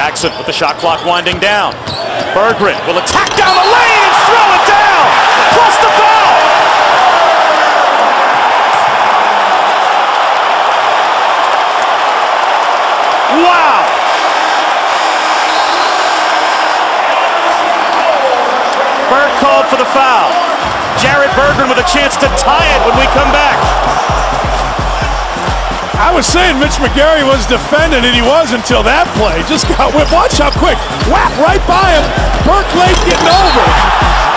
Jackson with the shot clock winding down. Berggren will attack down the lane and throw it down. Plus the foul. Wow. Burke called for the foul. Jared Berggren with a chance to tie it when we come back. Was saying Mitch McGary was defending, and he was until that play. Just got whipped. Watch how quick. Whap right by him. Burke late getting over.